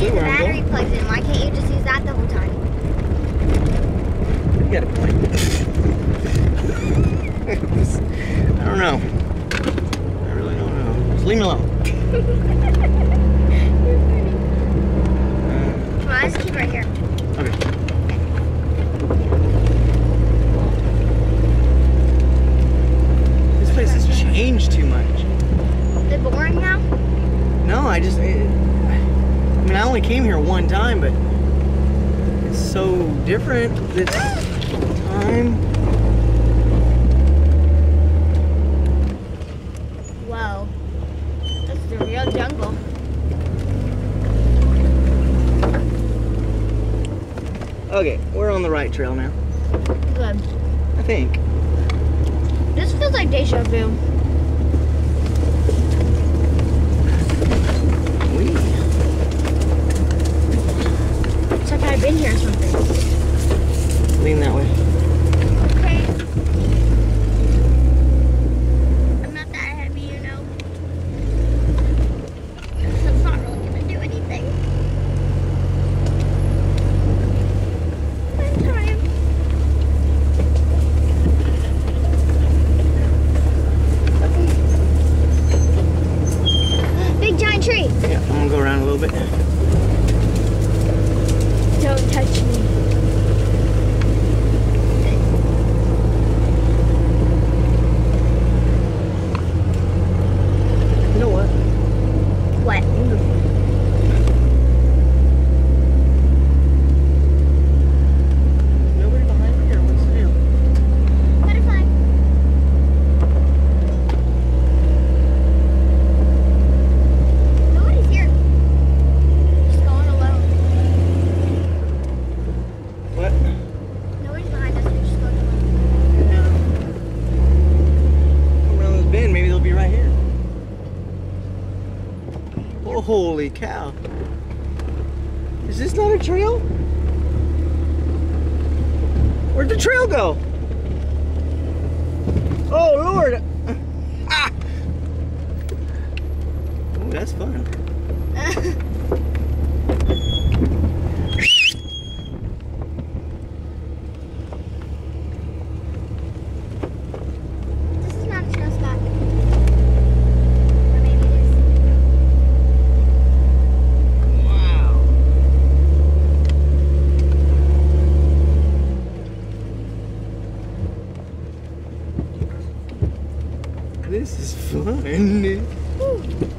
the where I'm battery going. plugs in. Why can't you just use that the whole time? You got a point. I don't know. I really don't know. Just leave me alone. Uh, Come on, let's keep right here. okay. This place has changed too much. Is it boring now? No, I just. It, mean, I only came here one time, but it's so different this time. Whoa. This is the real jungle. Okay, we're on the right trail now. Good. I think. This feels like deja vu. We. It's like I've been here or something. Lean that way. Okay. I'm not that heavy, you know. So it's not really gonna do anything. One time. Big giant tree. Yeah, I'm gonna go around a little bit. Don't touch me. You know what? What? Nobody behind me or what's the deal? Butterfly. Nobody's here. Just going alone. What? Nobody's behind us. We're just going alone. Yeah. Come around this bend, maybe they'll be right here. Oh, holy cow. Is this not a trail? Where'd the trail go? Oh, Lord. Ah. That's fun. this is not a trail spot. Or maybe it is. Wow. This is fun.